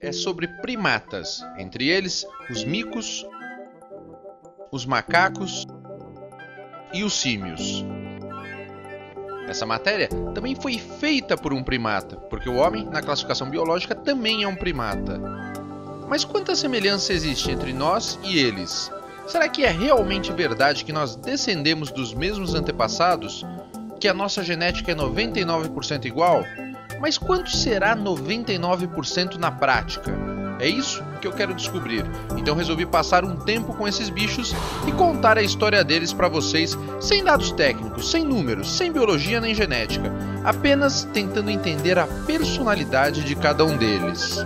é sobre primatas, entre eles os micos, os macacos e os símios. Essa matéria também foi feita por um primata, porque o homem, na classificação biológica, também é um primata. Mas quanta semelhança existe entre nós e eles? Será que é realmente verdade que nós descendemos dos mesmos antepassados? Que a nossa genética é 99% igual? Mas quanto será 99% na prática? É isso que eu quero descobrir. Então resolvi passar um tempo com esses bichos e contar a história deles para vocês, sem dados técnicos, sem números, sem biologia nem genética, apenas tentando entender a personalidade de cada um deles.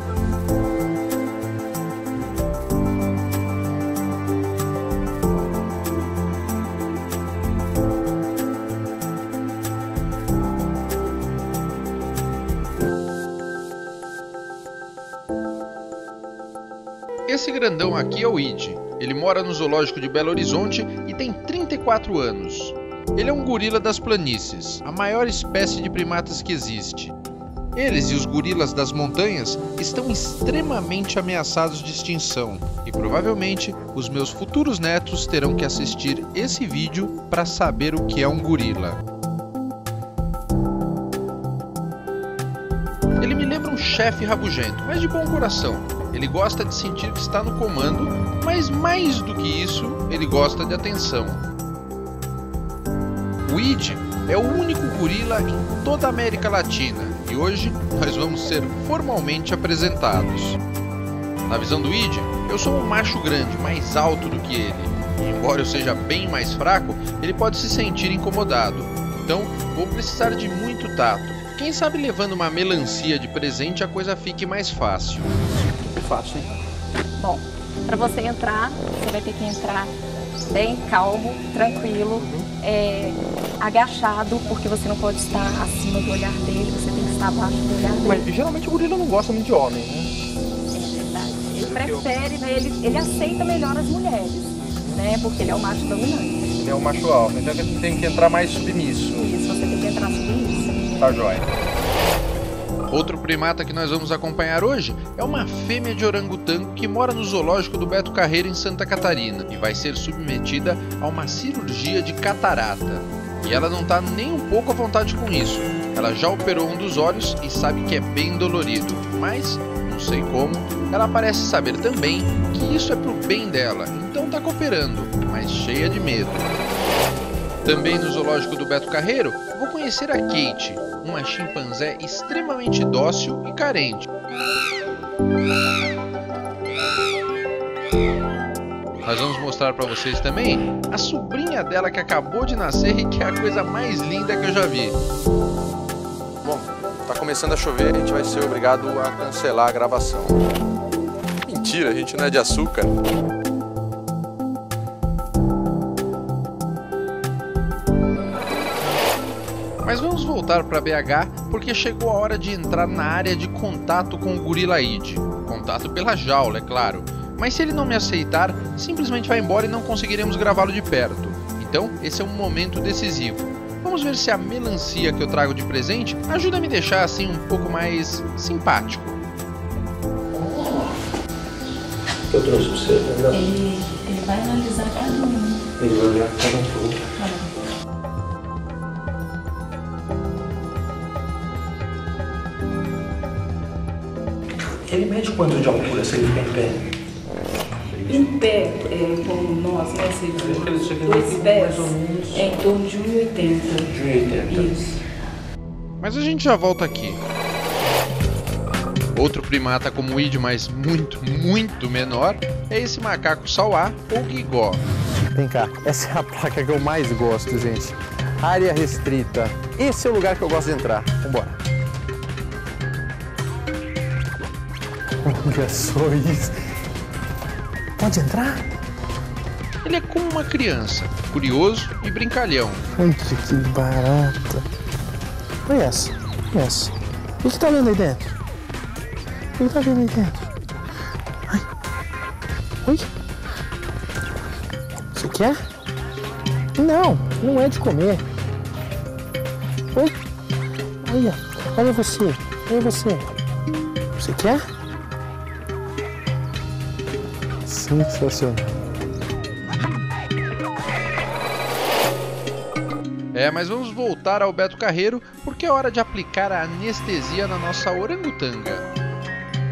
Esse grandão aqui é o Id. Ele mora no zoológico de Belo Horizonte e tem 34 anos. Ele é um gorila das planícies, a maior espécie de primatas que existe. Eles e os gorilas das montanhas estão extremamente ameaçados de extinção e provavelmente os meus futuros netos terão que assistir esse vídeo para saber o que é um gorila. Ele me lembra um chefe rabugento, mas de bom coração. Ele gosta de sentir que está no comando, mas mais do que isso, ele gosta de atenção. O Id é o único gorila em toda a América Latina e hoje nós vamos ser formalmente apresentados. Na visão do Id, eu sou um macho grande, mais alto do que ele. E, embora eu seja bem mais fraco, ele pode se sentir incomodado. Então, vou precisar de muito tato. Quem sabe levando uma melancia de presente a coisa fique mais fácil fácil, hein? Bom, para você entrar, você vai ter que entrar bem calmo, tranquilo, uhum. é, agachado, porque você não pode estar acima do olhar dele, você tem que estar abaixo do olhar dele. Mas geralmente o gorila não gosta muito de homem, né? É verdade. Ele prefere, né? Ele, ele aceita melhor as mulheres, né? Porque ele é o macho dominante. Ele é o macho alfa, então tem que entrar mais submisso. Isso, você tem que entrar submisso. Tá jóia. Outro primata que nós vamos acompanhar hoje é uma fêmea de orangotango que mora no zoológico do Beto Carreiro em Santa Catarina e vai ser submetida a uma cirurgia de catarata. E ela não está nem um pouco à vontade com isso. Ela já operou um dos olhos e sabe que é bem dolorido, mas não sei como, ela parece saber também que isso é pro bem dela, então está cooperando, mas cheia de medo. Também no zoológico do Beto Carreiro, vou conhecer a Kate, uma chimpanzé extremamente dócil e carente. Nós vamos mostrar para vocês também a sobrinha dela que acabou de nascer e que é a coisa mais linda que eu já vi. Bom, tá começando a chover, a gente vai ser obrigado a cancelar a gravação. Mentira, a gente não é de açúcar. Mas vamos voltar para BH porque chegou a hora de entrar na área de contato com o gorila Id. Contato pela jaula, é claro. Mas se ele não me aceitar, simplesmente vai embora e não conseguiremos gravá-lo de perto. Então, esse é um momento decisivo. Vamos ver se a melancia que eu trago de presente ajuda a me deixar assim um pouco mais simpático. Eu trouxe pra você, tá ele, ele vai analisar cada um. Ele vai olhar cada um. Ele mede quanto de altura se ele ficar em pé? Em pé, é, como nós, né? Se dois pés, é em torno de 1,80. De 1,80. Isso. Mas a gente já volta aqui. Outro primata como o id, mas muito, muito menor, é esse macaco sauá ou guigó. Vem cá, essa é a placa que eu mais gosto, gente. Área restrita. Esse é o lugar que eu gosto de entrar. Vambora. Olha só isso. Pode entrar? Ele é como uma criança, curioso e brincalhão. Olha que barata. Olha essa, olha essa. O que tá vendo aí dentro? O que tá vendo aí dentro? Ai. Oi? Você quer? Não, não é de comer. Oi? Olha, olha você, olha você. Você quer? Sensacional. É, mas vamos voltar ao Beto Carreiro porque é hora de aplicar a anestesia na nossa orangutanga.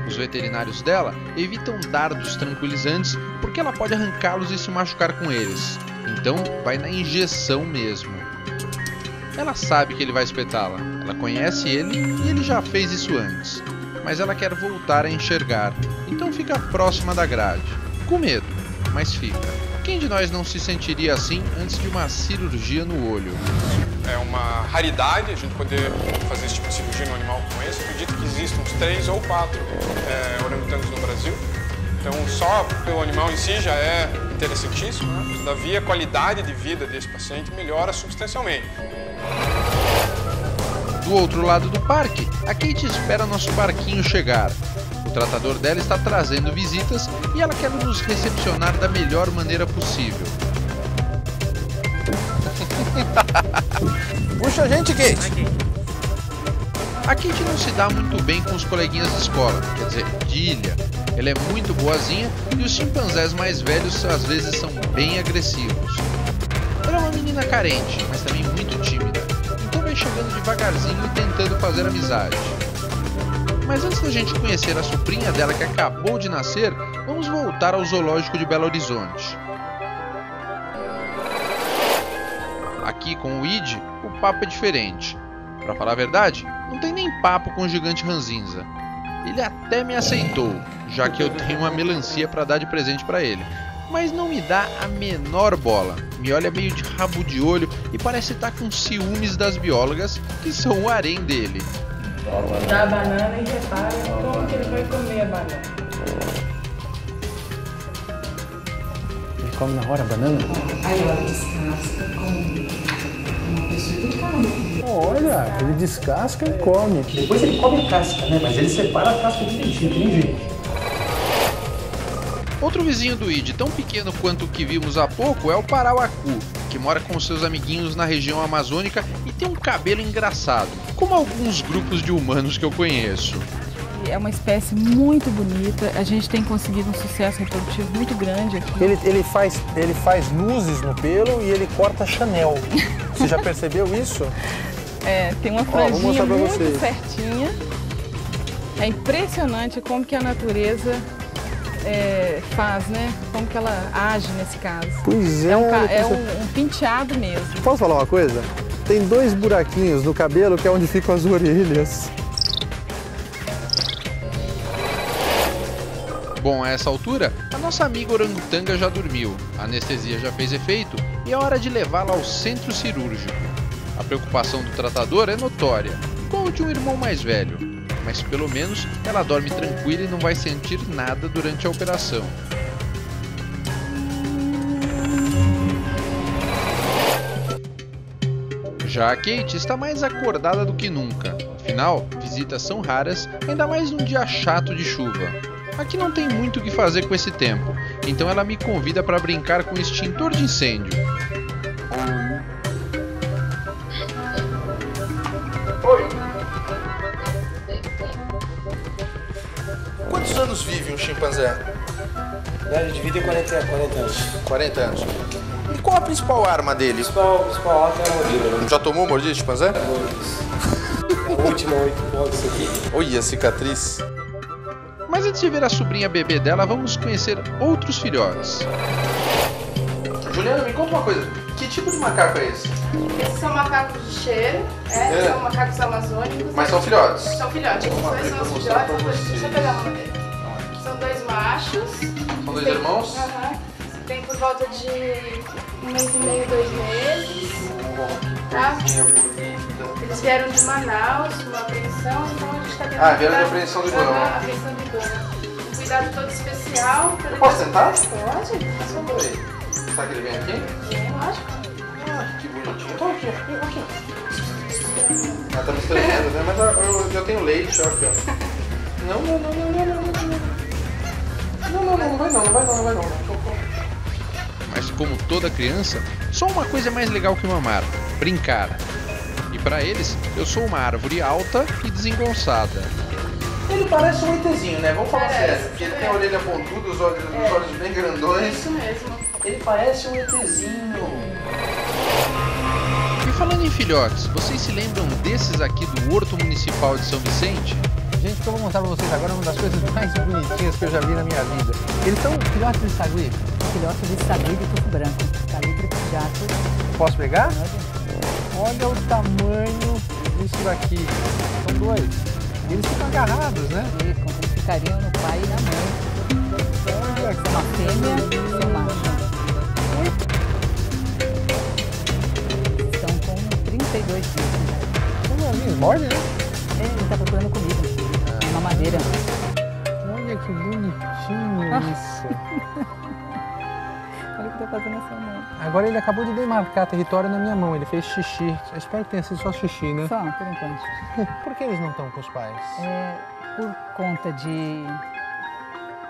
Os veterinários dela evitam dardos tranquilizantes porque ela pode arrancá-los e se machucar com eles. Então vai na injeção mesmo. Ela sabe que ele vai espetá-la, ela conhece ele e ele já fez isso antes. Mas ela quer voltar a enxergar, então fica próxima da grade. Com medo, mas fica. Quem de nós não se sentiria assim antes de uma cirurgia no olho? É uma raridade a gente poder fazer esse tipo de cirurgia no animal como esse. Acredito que existam uns três ou quatro é, orangotangos no Brasil. Então, só pelo animal em si já é interessantíssimo. Né? Todavia, a qualidade de vida desse paciente melhora substancialmente. Do outro lado do parque, a Kate espera nosso barquinho chegar. O tratador dela está trazendo visitas e ela quer nos recepcionar da melhor maneira possível. Puxa a gente, Kate. A Kate não se dá muito bem com os coleguinhas de escola, quer dizer, de ilha. Ela é muito boazinha e os chimpanzés mais velhos às vezes são bem agressivos. Ela é uma menina carente, mas também muito tímida, então vai chegando devagarzinho e tentando fazer amizade. Mas antes da gente conhecer a sobrinha dela que acabou de nascer, vamos voltar ao zoológico de Belo Horizonte. Aqui com o Id, o papo é diferente. Pra falar a verdade, não tem nem papo com o gigante ranzinza. Ele até me aceitou, já que eu tenho uma melancia para dar de presente para ele. Mas não me dá a menor bola. Me olha meio de rabo de olho e parece estar com ciúmes das biólogas, que são o harém dele. Dá a banana e repara como que ele vai comer a banana. Ele come na hora a banana? Aí, ó, descasca, come. Uma pessoa calma. Olha, ele descasca e come. Depois ele come a casca, né? Mas ele separa a casca direitinho, tem jeito. Outro vizinho do Id, tão pequeno quanto o que vimos há pouco, é o Parauacu, que mora com seus amiguinhos na região amazônica e tem um cabelo engraçado, como alguns grupos de humanos que eu conheço. É uma espécie muito bonita, a gente tem conseguido um sucesso reprodutivo muito grande aqui. Ele, ele, faz, ele faz luzes no pelo e ele corta Chanel. Você já percebeu isso? É, tem uma franjinha pra muito vocês. certinha. É impressionante como que a natureza é, faz, né? Como que ela age nesse caso. Pois é. É um, é um- um penteado mesmo. Posso falar uma coisa? Tem dois buraquinhos no cabelo que é onde ficam as orelhas. Bom, a essa altura, a nossa amiga orangutanga já dormiu, a anestesia já fez efeito e é hora de levá-la ao centro cirúrgico. A preocupação do tratador é notória, igual de um irmão mais velho, mas pelo menos ela dorme tranquila e não vai sentir nada durante a operação. Já a Kate está mais acordada do que nunca. Afinal, visitas são raras, ainda mais num dia chato de chuva. Aqui não tem muito o que fazer com esse tempo, então ela me convida para brincar com o extintor de incêndio. Vive um chimpanzé? Média de vida é 40, 40 anos. 40 anos. E qual a principal arma dele? Principal, principal alta é a mordida, né? Já tomou mordida de chimpanzé? A última oito pontos aqui. Olha a cicatriz. Mas antes de ver a sobrinha bebê dela, vamos conhecer outros filhotes. Juliana, me conta uma coisa. Que tipo de macaco é esse? Esses são macacos de cheiro, é, É. são macacos amazônicos. Mas são filhotes. São filhotes. Esses dois são os filhotes. Deixa eu pegar uma dele. Machos. São dois Tem- irmãos? Aham. Tem por volta de um mês e meio, dois meses. Tá? Eles vieram de Manaus, uma apreensão, então a gente tá tendo Ah, vieram de apreensão de. Aham, apreensão de Ibama. Um cuidado todo especial. pra posso tentar? Pode, por favor. Será que ele vem aqui? É, lógico. Ah, que bonitinho. Tô aqui, aqui, aqui. Ah, tá me estranhando, né? Mas eu, eu, eu tenho leite, ó, aqui, ó. Não, não, não, não, não, não, não, não. Não, vai não, não vai não, não vai não. Mas como toda criança, só uma coisa é mais legal que mamar: brincar. E para eles, eu sou uma árvore alta e desengonçada. Ele parece um ETzinho, né? Vamos falar Parece, sério. Porque ele tem a é. orelha pontuda, os olhos, os É. olhos bem grandões. Isso mesmo. Ele parece um ETzinho. E falando em filhotes, vocês se lembram desses aqui do Horto Municipal de São Vicente? Gente, o que eu vou mostrar pra vocês agora é uma das coisas mais bonitinhas que eu já vi na minha vida. Eles são filhotes de sagui. Filhote de sagui de tufo branco. Calibre jato. Posso pegar? Olha o tamanho disso daqui. São dois. E eles ficam agarrados, né? Ficam, eles ficariam no pai e na mãe. Olha uma fêmea e seu macho. Estão com 32 dias. Como é mesmo? Morde, né? É, ele está procurando comida. Olha que bonitinho isso. Olha o que está fazendo essa mãe. Agora ele acabou de demarcar território na minha mão. Ele fez xixi. Eu espero que tenha sido só xixi, né? Só, por enquanto. Por que eles não estão com os pais? É, por conta de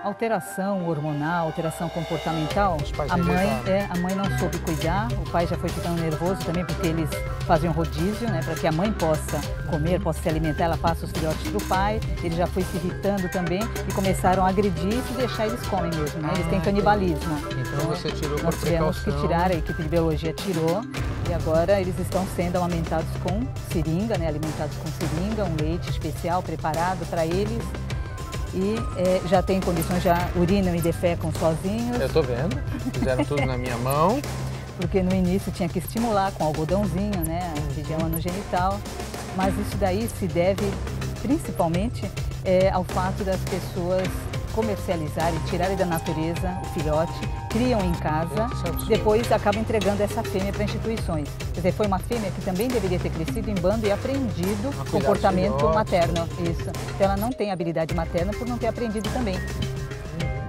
alteração hormonal, alteração comportamental, a mãe, é, a mãe não soube cuidar, o pai já foi ficando nervoso também porque eles faziam rodízio, né, para que a mãe possa comer, possa se alimentar, ela passa os filhotes para o pai, ele já foi se irritando também e começaram a agredir e deixar eles comem mesmo, né, eles têm canibalismo. Então você tirou por Nós tivemos que precaução. tirar, a equipe de biologia tirou e agora eles estão sendo amamentados com seringa, né, alimentados com seringa, um leite especial preparado para eles e eh, já tem condições, já urinam e defecam sozinhos, Eu tô vendo. Fizeram tudo na minha mão. porque no início tinha que estimular com algodãozinho, né, a região anogenital, mas isso daí se deve principalmente eh, ao fato das pessoas comercializarem, tirarem da natureza o filhote, criam em casa, depois acabam entregando essa fêmea para instituições. Quer dizer, foi uma fêmea que também deveria ter crescido em bando e aprendido comportamento filhotes. materno. Isso. Então ela não tem habilidade materna por não ter aprendido também.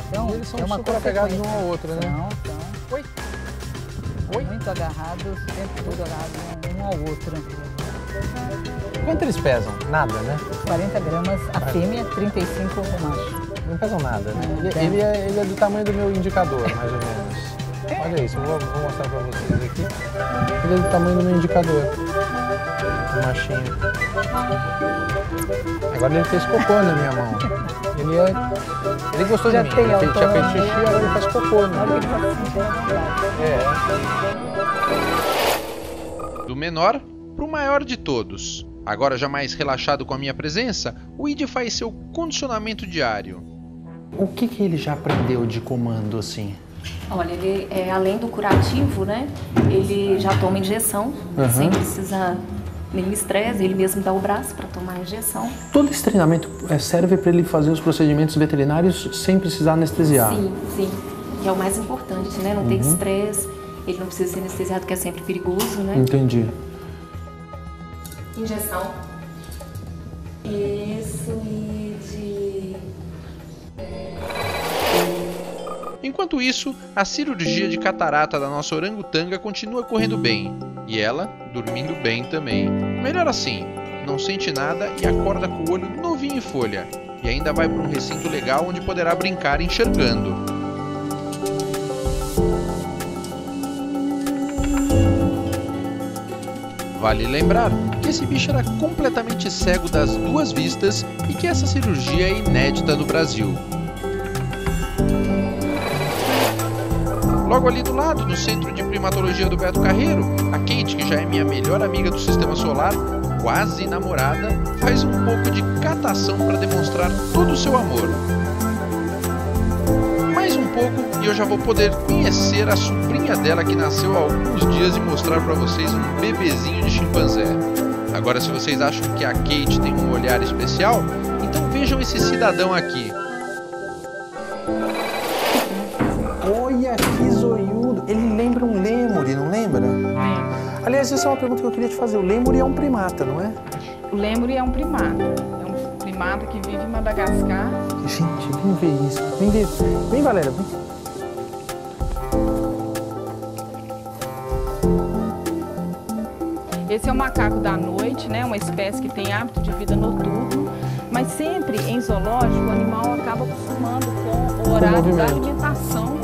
Então, E eles são é uma super apegados um ao outro, né? São, são. Oi. Oi. Muito agarrados, o tempo todo agarrados um ao outro. Quanto eles pesam? Nada, né? 40 gramas a fêmea, 35 o macho. Não pesam nada, né? Ele, tem. ele é, ele é do tamanho do meu indicador, mais ou menos. Olha isso, vou, vou mostrar pra vocês aqui. Ele é do tamanho do meu indicador. O machinho. Agora ele fez cocô na minha mão. Ele é. Ele gostou Já de mim. tem Ele fez, tinha feito autonomia. xixi, agora ele faz cocô, sentindo à vontade. É. Do menor para o maior de todos. Agora já mais relaxado com a minha presença, o ID faz seu condicionamento diário. O que, que ele já aprendeu de comando assim? Olha, ele é, além do curativo, né? Ele já toma injeção, sem precisar nenhum estresse, ele mesmo dá o braço para tomar a injeção. Todo esse treinamento é, serve para ele fazer os procedimentos veterinários sem precisar anestesiar. Sim, sim. Que é o mais importante, né? Não tem estresse, ele não precisa ser anestesiado, que é sempre perigoso, né? Entendi. Injeção. Isso e de. Enquanto isso, a cirurgia de catarata da nossa orangotanga continua correndo bem. E ela dormindo bem também. Melhor assim, não sente nada e acorda com o olho novinho em folha. E ainda vai para um recinto legal onde poderá brincar enxergando. Vale lembrar que esse bicho era completamente cego das duas vistas e que essa cirurgia é inédita no Brasil. Logo ali do lado, no centro de primatologia do Beto Carreiro, a Kate, que já é minha melhor amiga do sistema solar, quase namorada, faz um pouco de catação para demonstrar todo o seu amor. Mais um pouco e eu já vou poder conhecer a sobrinha dela que nasceu há alguns dias e mostrar para vocês um bebezinho de chimpanzé. Agora, se vocês acham que a Kate tem um olhar especial, então vejam esse cidadão aqui. Essa é uma pergunta que eu queria te fazer. O lêmure é um primata, não é? O lêmure é um primata. É um primata que vive em Madagascar. Gente, vem ver isso. Vem ver. Vem, Valéria. Vem. Esse é o macaco da noite, né? Uma espécie que tem hábito de vida noturno, mas sempre em zoológico o animal acaba acostumando com o horário da alimentação,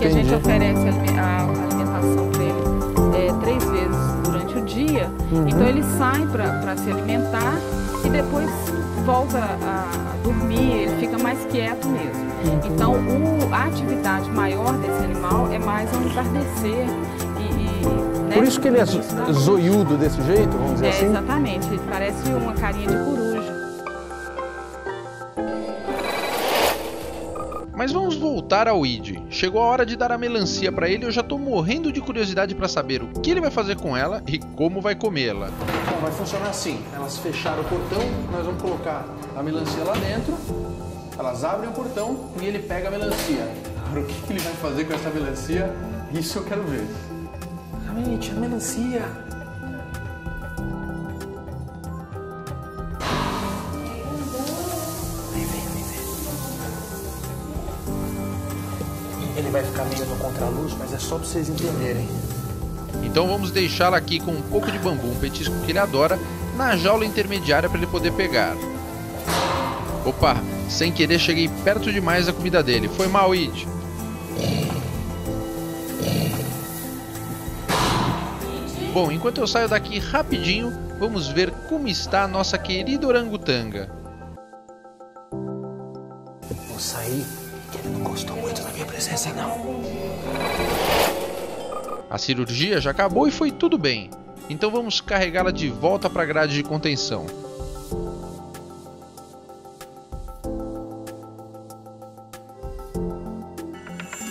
que a gente Entendi. oferece a a dia. Uhum. Então ele sai para se alimentar e depois volta a, dormir, ele fica mais quieto mesmo. Então, o, a atividade maior desse animal é mais ao entardecer e, e, né, Por isso que ele é zoiudo desse jeito, vamos dizer É, assim? exatamente, ele parece uma carinha de coruja. Mas vamos voltar ao Id. Chegou a hora de dar a melancia pra ele e eu já tô morrendo de curiosidade pra saber o que ele vai fazer com ela e como vai comê-la. Bom, vai funcionar assim. Elas fecharam o portão, nós vamos colocar a melancia lá dentro. Elas abrem o portão e ele pega a melancia. Agora, o que ele vai fazer com essa melancia? Isso eu quero ver. Gente, a melancia. Contraluz, mas é só pra vocês entenderem. Então vamos deixá-la aqui com um pouco de bambu, um petisco que ele adora, na jaula intermediária para ele poder pegar. Opa, sem querer cheguei perto demais da comida dele. Foi mal, Id. Bom, enquanto eu saio daqui rapidinho, vamos ver como está a nossa querida orangutanga. Vou sair, que ele não gostou muito da minha presença, não. A cirurgia já acabou e foi tudo bem. Então vamos carregá-la de volta para a grade de contenção.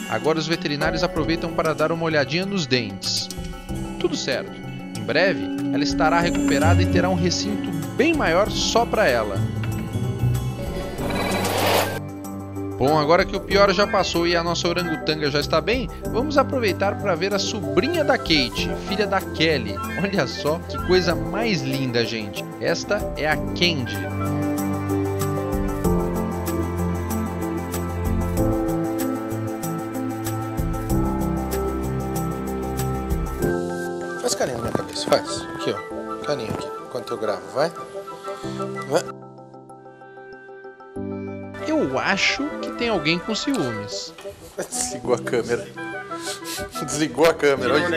Agora os veterinários aproveitam para dar uma olhadinha nos dentes. Tudo certo. Em breve, ela estará recuperada e terá um recinto bem maior só para ela. Bom, agora que o pior já passou e a nossa orangutanga já está bem, vamos aproveitar para ver a sobrinha da Kate, filha da Kelly. Olha só que coisa mais linda, gente. Esta é a Candy. Faz carinho na minha cabeça, faz. Aqui, ó. Carinho aqui, enquanto eu gravo, vai. Eu acho que tem alguém com ciúmes. Desligou a câmera. Desligou a câmera. Olha.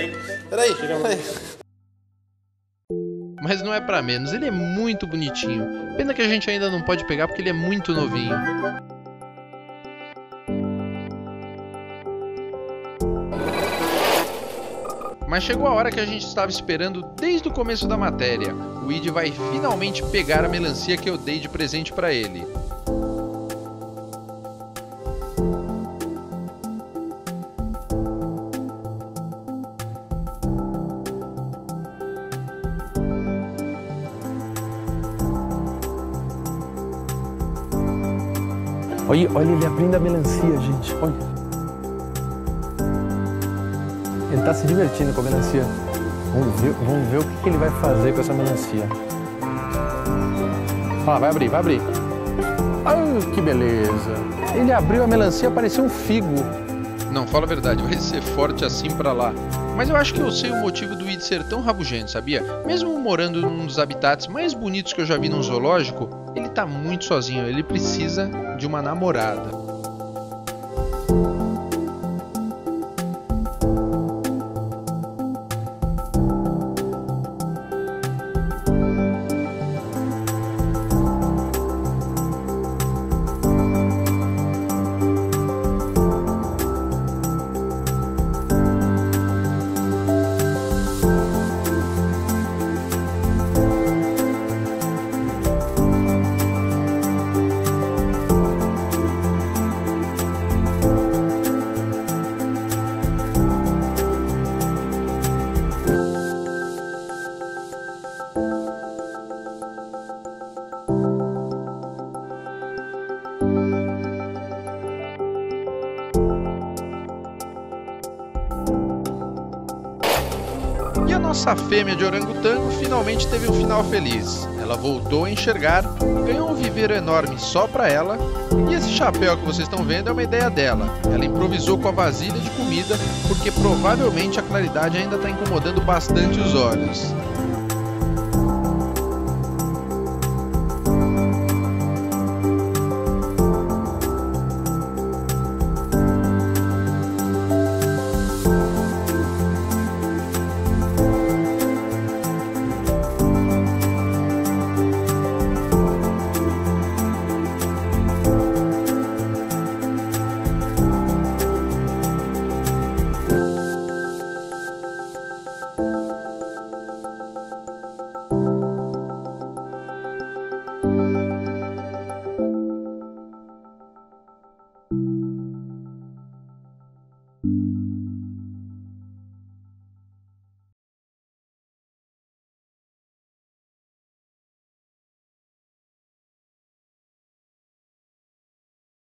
Peraí, peraí. Mas não é pra menos, ele é muito bonitinho. Pena que a gente ainda não pode pegar porque ele é muito novinho. Mas chegou a hora que a gente estava esperando desde o começo da matéria. O Id vai finalmente pegar a melancia que eu dei de presente pra ele. Olha, olha ele abrindo a melancia, gente. Olha. Ele tá se divertindo com a melancia. Vamos ver, vamos ver o que, que ele vai fazer com essa melancia. Vai abrir, vai abrir. Ah, que beleza. Ele abriu a melancia, parecia um figo. Não, fala a verdade, vai ser forte assim pra lá. Mas eu acho que eu sei o motivo do Id ser tão rabugento, sabia? Mesmo morando num dos habitats mais bonitos que eu já vi num zoológico, ele tá muito sozinho, ele precisa de uma namorada. E a nossa fêmea de orangotango finalmente teve um final feliz. Ela voltou a enxergar, ganhou um viveiro enorme só para ela, e esse chapéu que vocês estão vendo é uma ideia dela. Ela improvisou com a vasilha de comida porque provavelmente a claridade ainda está incomodando bastante os olhos.